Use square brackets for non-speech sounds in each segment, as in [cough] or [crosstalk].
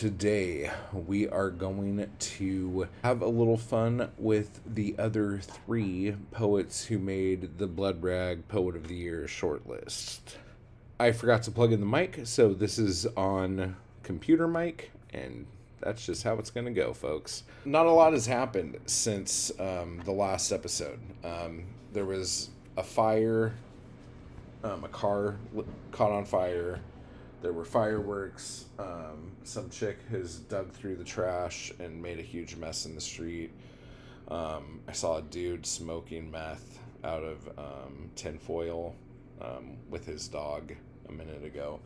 today we are going to have a little fun with the other three poets who made the Blood Rag Poet of the Year shortlist. I forgot to plug in the mic, so this is on computer mic, and that's just how it's going to go, folks. Not a lot has happened since um, the last episode. Um, there was a fire, um, a car caught on fire there were fireworks. Um, some chick has dug through the trash and made a huge mess in the street. Um, I saw a dude smoking meth out of um, tinfoil um, with his dog a minute ago.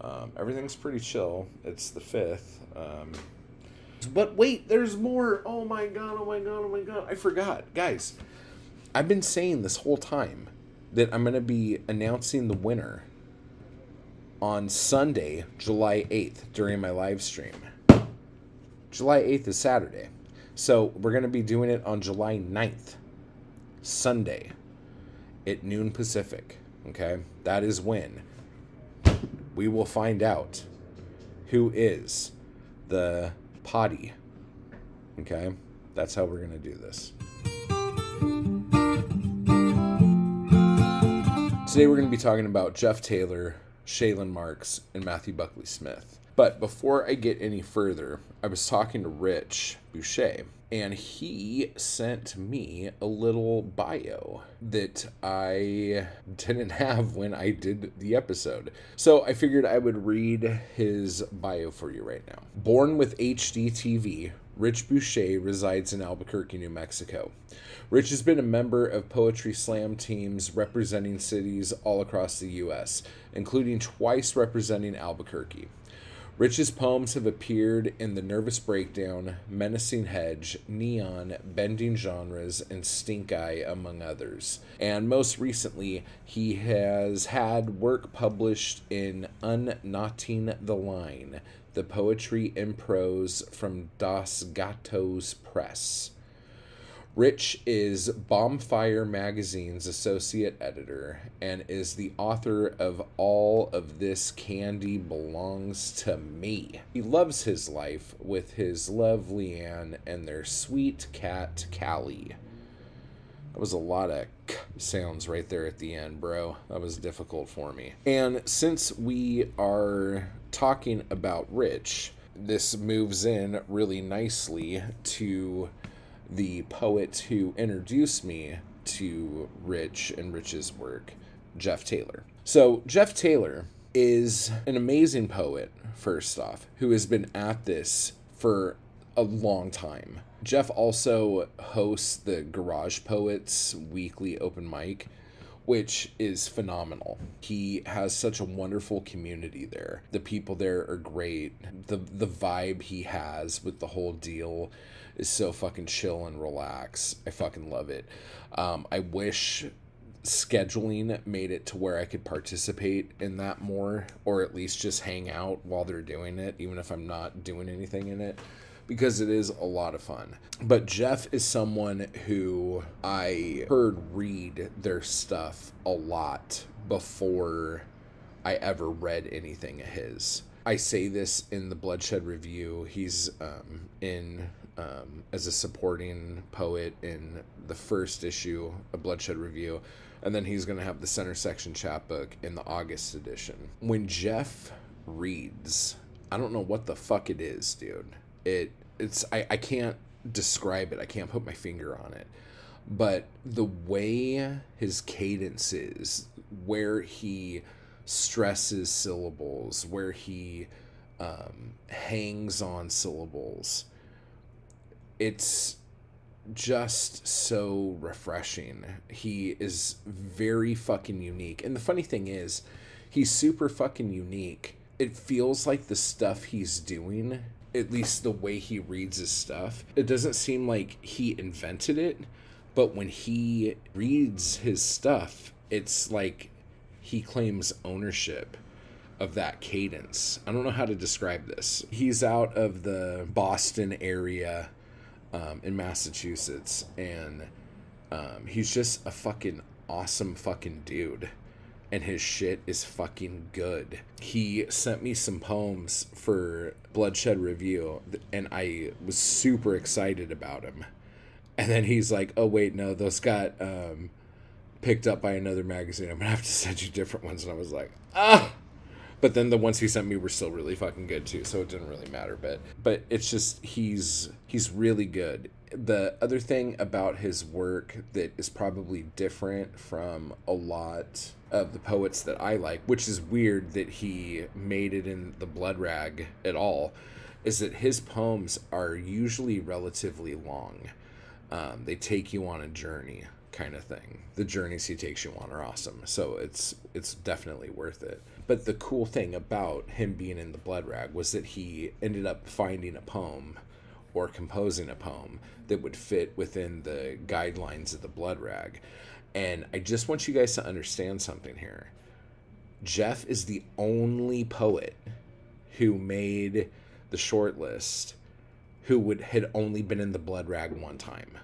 Um, everything's pretty chill. It's the fifth. Um, but wait, there's more. Oh my god, oh my god, oh my god. I forgot. Guys, I've been saying this whole time that I'm going to be announcing the winner on Sunday, July 8th, during my live stream. July 8th is Saturday. So we're going to be doing it on July 9th, Sunday, at noon Pacific. Okay? That is when we will find out who is the potty. Okay? That's how we're going to do this. Today we're going to be talking about Jeff Taylor Shaylynn Marks, and Matthew Buckley Smith. But before I get any further, I was talking to Rich Boucher, and he sent me a little bio that I didn't have when I did the episode. So I figured I would read his bio for you right now. Born with HD TV, Rich Boucher resides in Albuquerque, New Mexico. Rich has been a member of poetry slam teams representing cities all across the U.S., including twice representing Albuquerque. Rich's poems have appeared in The Nervous Breakdown, Menacing Hedge, Neon, Bending Genres, and Stink Eye, among others. And most recently, he has had work published in Unknotting the Line, the poetry and prose from Dos Gatos Press. Rich is Bombfire Magazine's associate editor and is the author of All of This Candy Belongs to Me. He loves his life with his love Leanne and their sweet cat Callie. That was a lot of k sounds right there at the end, bro. That was difficult for me. And since we are talking about Rich, this moves in really nicely to the poet who introduced me to Rich and Rich's work, Jeff Taylor. So, Jeff Taylor is an amazing poet, first off, who has been at this for a long time. Jeff also hosts the Garage Poets weekly open mic, which is phenomenal. He has such a wonderful community there. The people there are great. The the vibe he has with the whole deal is so fucking chill and relax. I fucking love it. Um, I wish scheduling made it to where I could participate in that more, or at least just hang out while they're doing it, even if I'm not doing anything in it, because it is a lot of fun. But Jeff is someone who I heard read their stuff a lot before I ever read anything of his. I say this in the Bloodshed review. He's um, in um, as a supporting poet in the first issue of Bloodshed Review, and then he's going to have the center section chapbook in the August edition. When Jeff reads, I don't know what the fuck it is, dude. It it's I, I can't describe it. I can't put my finger on it. But the way his cadence is, where he stresses syllables, where he um, hangs on syllables, it's just so refreshing. He is very fucking unique. And the funny thing is, he's super fucking unique. It feels like the stuff he's doing, at least the way he reads his stuff, it doesn't seem like he invented it, but when he reads his stuff, it's like he claims ownership of that cadence. I don't know how to describe this. He's out of the Boston area um, in Massachusetts, and um, he's just a fucking awesome fucking dude. And his shit is fucking good. He sent me some poems for Bloodshed Review, and I was super excited about him. And then he's like, "Oh wait, no, those got um, picked up by another magazine. I'm gonna have to send you different ones." And I was like, "Ah." But then the ones he sent me were still really fucking good too, so it didn't really matter. But but it's just he's he's really good. The other thing about his work that is probably different from a lot of the poets that I like, which is weird that he made it in the Blood Rag at all, is that his poems are usually relatively long. Um, they take you on a journey kind of thing. The journeys he takes you on are awesome. So it's it's definitely worth it. But the cool thing about him being in the Blood Rag was that he ended up finding a poem or composing a poem that would fit within the guidelines of the Blood Rag. And I just want you guys to understand something here. Jeff is the only poet who made the short list who would had only been in the blood rag one time.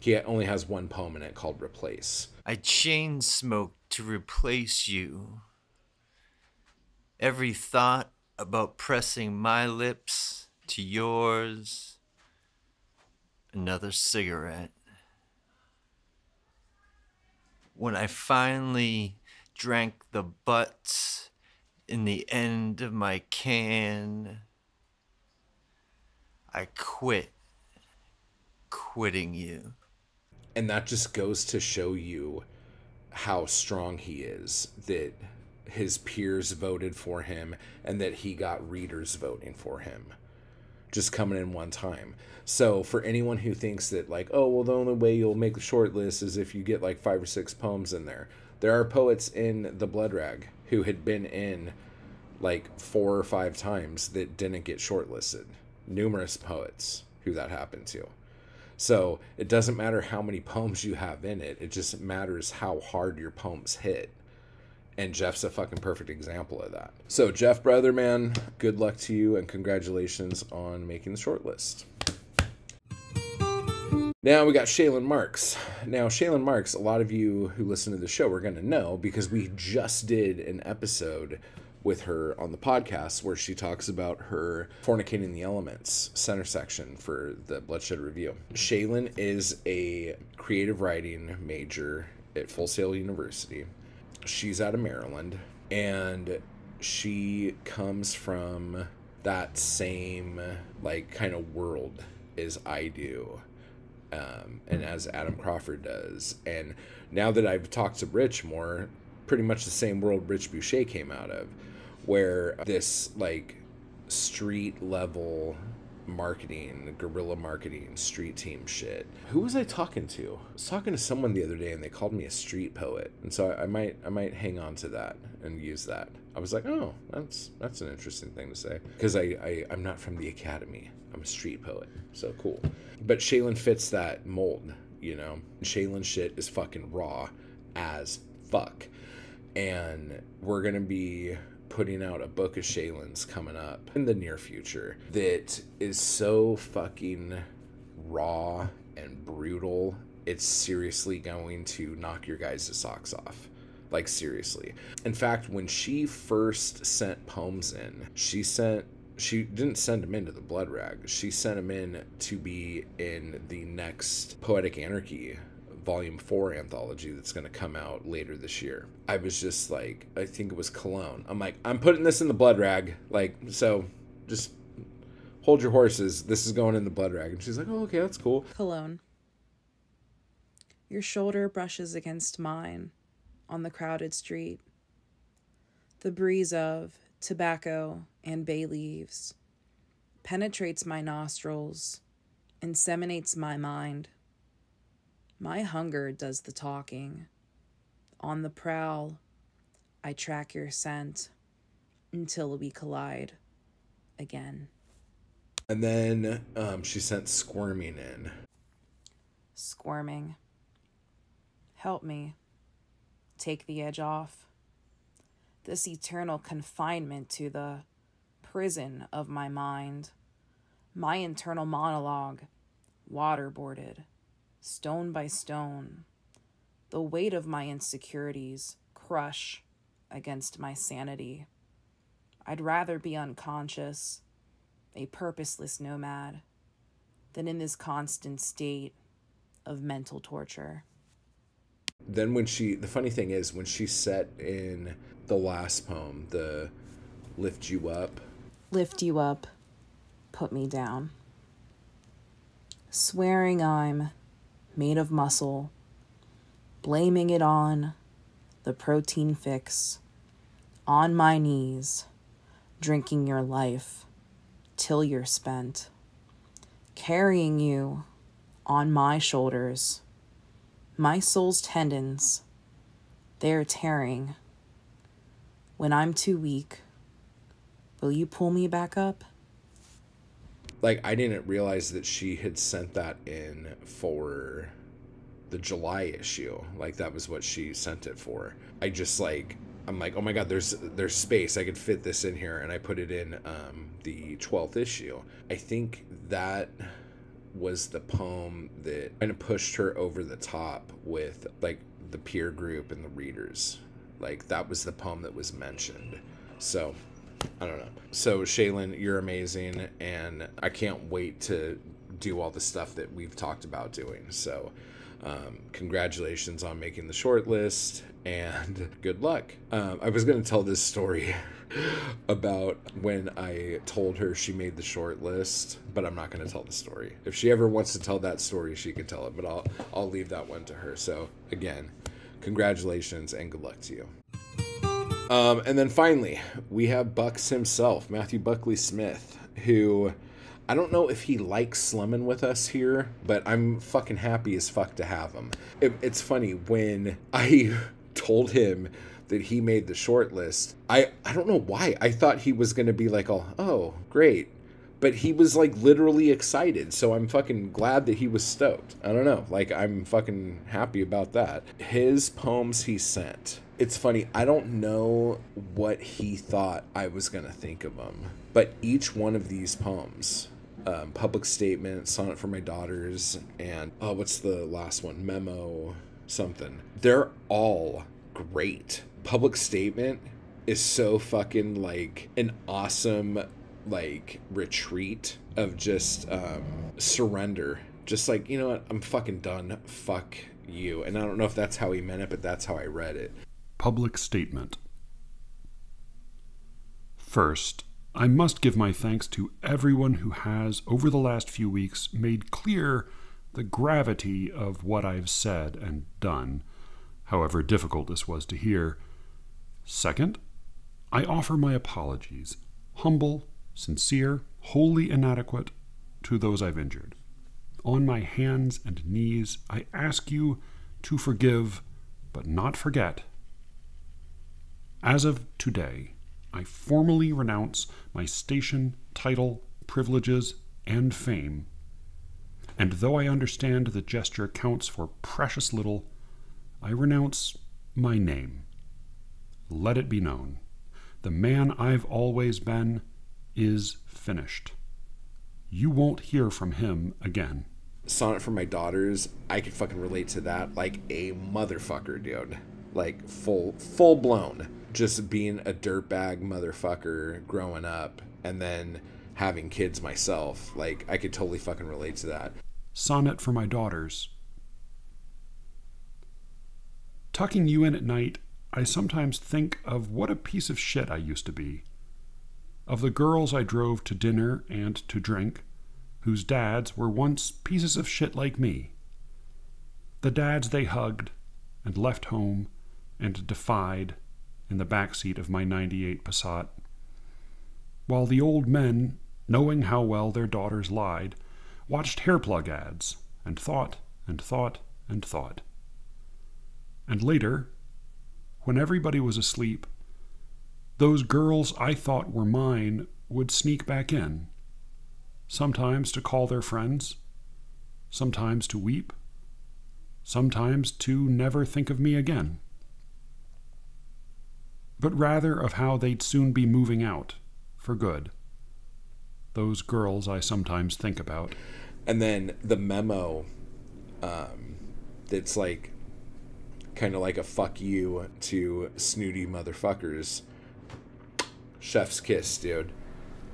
He only has one poem in it called Replace. I chain smoke to replace you. Every thought about pressing my lips to yours. Another cigarette. When I finally drank the butts in the end of my can, I quit quitting you. And that just goes to show you how strong he is that his peers voted for him and that he got readers voting for him just coming in one time. So for anyone who thinks that like, oh well the only way you'll make the short list is if you get like five or six poems in there. There are poets in the Blood Rag who had been in like four or five times that didn't get shortlisted. Numerous poets who that happened to. So it doesn't matter how many poems you have in it, it just matters how hard your poems hit. And Jeff's a fucking perfect example of that. So, Jeff, brother, man, good luck to you and congratulations on making the short list. Now we got Shaylynn Marks. Now, Shaylynn Marks, a lot of you who listen to the show are going to know because we just did an episode with her on the podcast where she talks about her fornicating the elements center section for the bloodshed review shaylynn is a creative writing major at full sail university she's out of maryland and she comes from that same like kind of world as i do um, and as adam crawford does. And now that i've talked to rich more pretty much the same world rich boucher came out of where this like street level marketing, guerrilla marketing, street team shit. Who was I talking to? I was talking to someone the other day and they called me a street poet. And so I, I might I might hang on to that and use that. I was like, oh, that's that's an interesting thing to say. Because I, I I'm not from the academy. I'm a street poet. So cool. But Shaylynn fits that mold, you know. Shaylynn shit is fucking raw as fuck. And we're gonna be putting out a book of Shaylynn's coming up in the near future that is so fucking raw and brutal. It's seriously going to knock your guys' socks off. Like, seriously. In fact, when she first sent poems in, she sent she didn't send them into the blood rag she sent them in to be in the next poetic anarchy volume 4 anthology that's going to come out later this year. I was just like, I think it was Cologne. I'm like, I'm putting this in the blood rag. Like, so just hold your horses. This is going in the blood rag. And she's like, oh, okay, that's cool. Cologne. Your shoulder brushes against mine on the crowded street. The breeze of tobacco and bay leaves penetrates my nostrils, inseminates my mind. My hunger does the talking. On the prowl, I track your scent until we collide again. And then um, she sent squirming in. Squirming. Help me. Take the edge off. This eternal confinement to the prison of my mind. My internal monologue, waterboarded stone by stone. The weight of my insecurities crush against my sanity. I'd rather be unconscious, a purposeless nomad, than in this constant state of mental torture. Then when she the funny thing is when she set in the last poem, the lift you up. Lift you up, put me down. Swearing I'm made of muscle, blaming it on the protein fix, on my knees, drinking your life till you're spent, carrying you on my shoulders, my soul's tendons, they're tearing. When I'm too weak, will you pull me back up? Like I didn't realize that she had sent that in for the July issue. Like that was what she sent it for. I just like I'm like, oh my god, there's there's space. I could fit this in here, and I put it in um, the twelfth issue. I think that was the poem that kind of pushed her over the top with like the peer group and the readers. Like that was the poem that was mentioned. So I don't know. So Shaylynn, you're amazing, and I can't wait to do all the stuff that we've talked about doing. So um, congratulations on making the short list and [laughs] good luck. Um, I was going to tell this story [laughs] about when I told her she made the short list, but I'm not going to tell the story. If she ever wants to tell that story, she can tell it, but I'll I'll leave that one to her. So again, congratulations and good luck to you. Um, and then finally, we have Bucks himself, Matthew Buckley Smith, who I don't know if he likes slumming with us here, but I'm fucking happy as fuck to have him. It, it's funny when I [laughs] told him that he made the short list. I I don't know why. I thought he was gonna be like, oh, oh, great. But he was like literally excited, so I'm fucking glad that he was stoked. I don't know, like I'm fucking happy about that. His poems he sent. It's funny, I don't know what he thought I was gonna think of them, but each one of these poems, um, public statement, sonnet for my daughters, and oh, what's the last one? Memo, something. They're all great. Public statement is so fucking like an awesome like retreat of just um surrender. Just like, you know what, I'm fucking done. Fuck you. And I don't know if that's how he meant it, but that's how I read it. Public Statement First, I must give my thanks to everyone who has, over the last few weeks, made clear the gravity of what I've said and done, however difficult this was to hear. Second, I offer my apologies, humble, sincere, wholly inadequate, to those I've injured. On my hands and knees, I ask you to forgive, but not forget. As of today, I formally renounce my station, title, privileges, and fame. And though I understand the gesture counts for precious little, I renounce my name. Let it be known. The man I've always been is finished. You won't hear from him again. Sonnet for my daughters, I can fucking relate to that like a motherfucker, dude. Like full full blown. Just being a dirtbag motherfucker growing up and then having kids myself. Like I could totally fucking relate to that. Sonnet for my daughters. Tucking you in at night, I sometimes think of what a piece of shit I used to be. Of the girls I drove to dinner and to drink, whose dads were once pieces of shit like me. The dads they hugged and left home and defied in the back seat of my 98 Passat. While the old men, knowing how well their daughters lied, watched hair plug ads and thought and thought and thought. And later, when everybody was asleep, those girls I thought were mine would sneak back in, sometimes to call their friends, sometimes to weep, sometimes to never think of me again, but rather of how they'd soon be moving out for good. Those girls I sometimes think about. And then the memo um, that's like kind of like a fuck you to snooty motherfuckers. Chef's kiss, dude.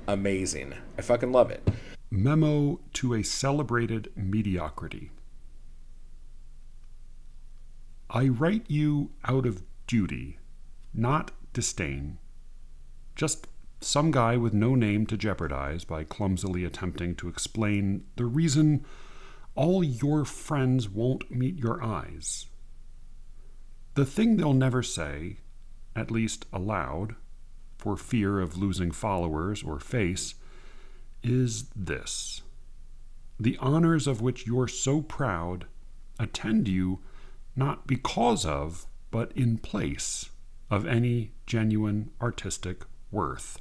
Amazing. I fucking love it. Memo to a celebrated mediocrity. I write you out of duty, not disdain. Just some guy with no name to jeopardize by clumsily attempting to explain the reason all your friends won't meet your eyes. The thing they'll never say, at least aloud, for fear of losing followers or face, is this The honors of which you're so proud attend you not because of, but in place of any genuine artistic worth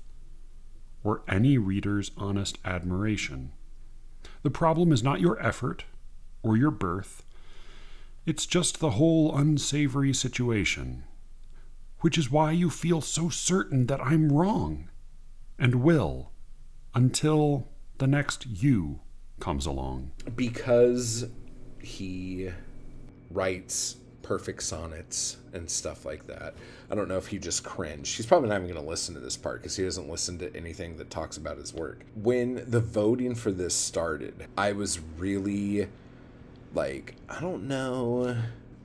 or any reader's honest admiration. The problem is not your effort or your birth, it's just the whole unsavory situation, which is why you feel so certain that I'm wrong and will until the next you comes along. Because he writes perfect sonnets and stuff like that. I don't know if he just cringed. He's probably not even going to listen to this part because he doesn't listen to anything that talks about his work. When the voting for this started, I was really like, I don't know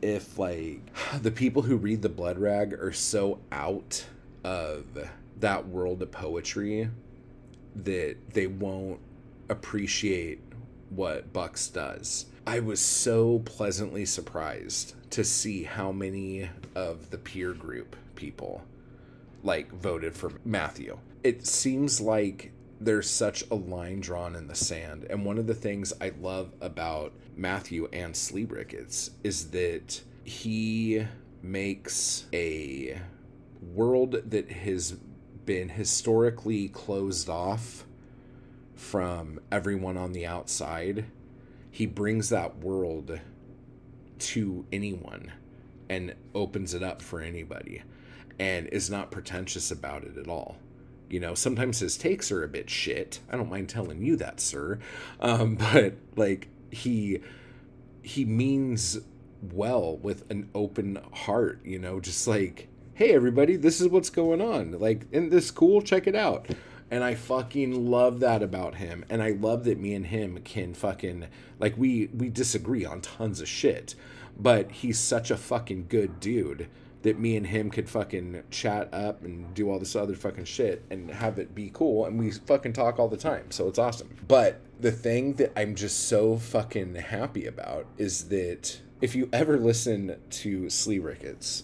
if like [sighs] the people who read the Blood Rag are so out of that world of poetry that they won't appreciate what Bucks does. I was so pleasantly surprised to see how many of the peer group people like voted for Matthew. It seems like there's such a line drawn in the sand. And one of the things I love about Matthew and Slee Ricketts is that he makes a world that has been historically closed off from everyone on the outside. He brings that world to anyone and opens it up for anybody and is not pretentious about it at all. You know, sometimes his takes are a bit shit. I don't mind telling you that, sir. Um, [laughs] but like he he means well with an open heart, you know, just like, hey everybody, this is what's going on. Like, isn't this cool? Check it out. And I fucking love that about him. And I love that me and him can fucking like we we disagree on tons of shit. But he's such a fucking good dude that me and him could fucking chat up and do all this other fucking shit and have it be cool and we fucking talk all the time so it's awesome but the thing that i'm just so fucking happy about is that if you ever listen to slee ricketts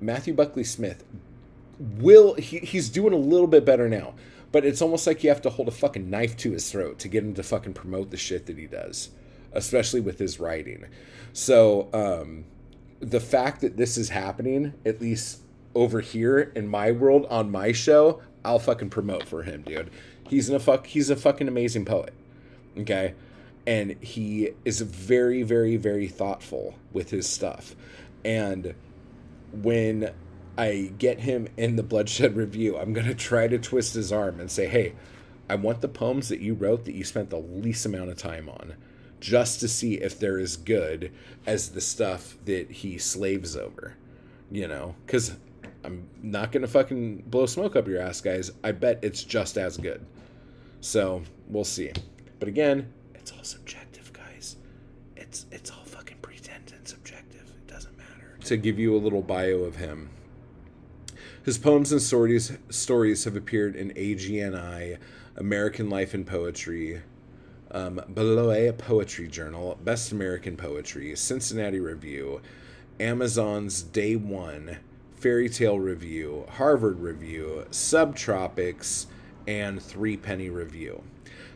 matthew buckley smith will he, he's doing a little bit better now but it's almost like you have to hold a fucking knife to his throat to get him to fucking promote the shit that he does especially with his writing so um the fact that this is happening, at least over here in my world on my show, I'll fucking promote for him, dude. He's in a fuck he's a fucking amazing poet. Okay? And he is very, very, very thoughtful with his stuff. And when I get him in the bloodshed [laughs] review, I'm gonna try to twist his arm and say, hey, I want the poems that you wrote that you spent the least amount of time on just to see if they're as good as the stuff that he slaves over. You know, because I'm not gonna fucking blow smoke up your ass, guys. I bet it's just as good. So we'll see. But again, it's all subjective, guys. It's it's all fucking pretend and subjective. It doesn't matter. To give you a little bio of him. His poems and stories stories have appeared in AGNI, American Life and Poetry, um, Beloit Poetry Journal, Best American Poetry, Cincinnati Review, Amazon's Day One, Fairy Tale Review, Harvard Review, Subtropics, and Threepenny Review.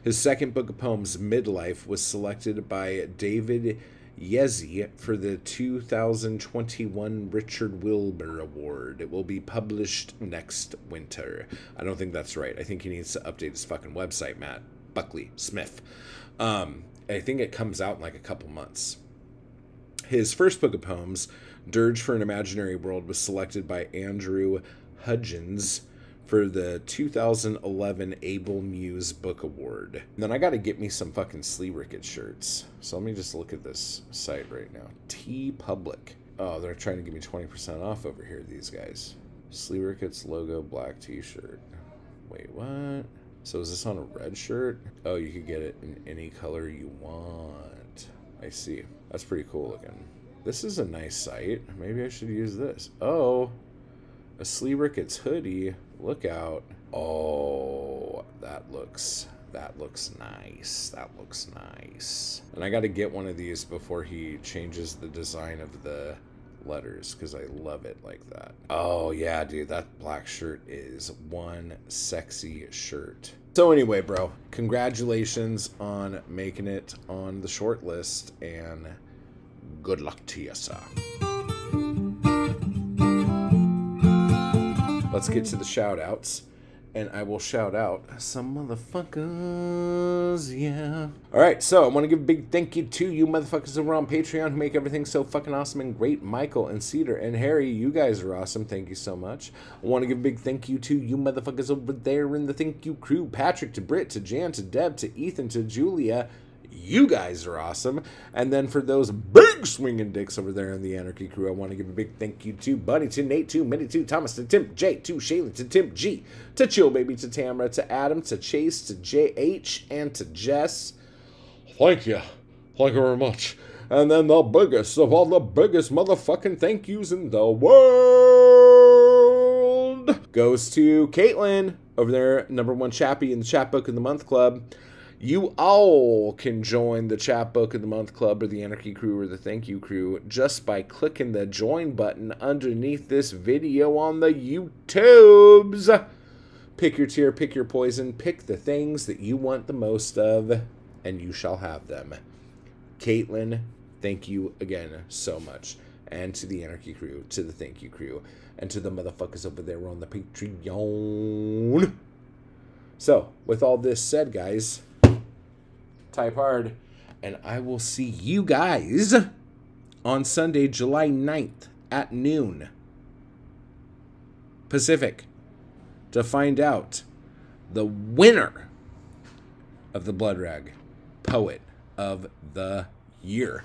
His second book of poems, Midlife, was selected by David Yezzi for the 2021 Richard Wilbur Award. It will be published next winter. I don't think that's right. I think he needs to update his fucking website, Matt. Buckley Smith. Um, I think it comes out in like a couple months. His first book of poems, Dirge for an Imaginary World, was selected by Andrew Hudgins for the 2011 Able Muse Book Award. And then I got to get me some fucking Slee Ricketts shirts. So let me just look at this site right now. TeePublic. Oh, they're trying to give me 20% off over here, these guys. Slee Ricketts logo black t shirt. Wait, what? So is this on a red shirt? Oh, you could get it in any color you want. I see. That's pretty cool looking. This is a nice site. Maybe I should use this. Oh, a Slee Ricketts hoodie. Look out. Oh, that looks that looks nice. That looks nice. And I got to get one of these before he changes the design of the letters because I love it like that. Oh, yeah, dude, that black shirt is one sexy shirt. So, anyway, bro, congratulations on making it on the short list and good luck to you, sir. Let's get to the shout outs and I will shout out some motherfuckers, yeah. All right, so I want to give a big thank you to you motherfuckers over on Patreon who make everything so fucking awesome and great. Michael and Cedar and Harry, you guys are awesome. Thank you so much. I want to give a big thank you to you motherfuckers over there in the Thank You crew. Patrick, to Britt, to Jan, to Deb, to Ethan, to Julia, you guys are awesome. And then for those big swinging dicks over there in the Anarchy crew, I want to give a big thank you to Buddy, to Nate, to Minnie, to Thomas, to Tim J, to Shayla, to Tim G, to Chill Baby, to Tamara, to Adam, to Chase, to JH, and to Jess. Thank you. Thank you very much. And then the biggest of all the biggest motherfucking thank yous in the world goes to Caitlin over there, number one chappie in the Chapbook of the Month Club. You all can join the Chapbook of the Month Club or the Anarchy Crew or the Thank You Crew just by clicking the join button underneath this video on the YouTubes. Pick your tier, pick your poison, pick the things that you want the most of, and you shall have them. Caitlin, thank you again so much. And to the Anarchy Crew, to the Thank You Crew, and to the motherfuckers over there on the Patreon. So, with all this said, guys, type hard, and I will see you guys on Sunday, July 9th at noon Pacific to find out the winner of the Blood Rag Poet of the Year.